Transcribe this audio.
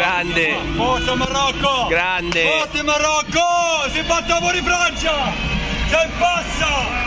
Grande! Forza Marocco! Grande! Forte Marocco! Si è fa fuori Francia! Se passa!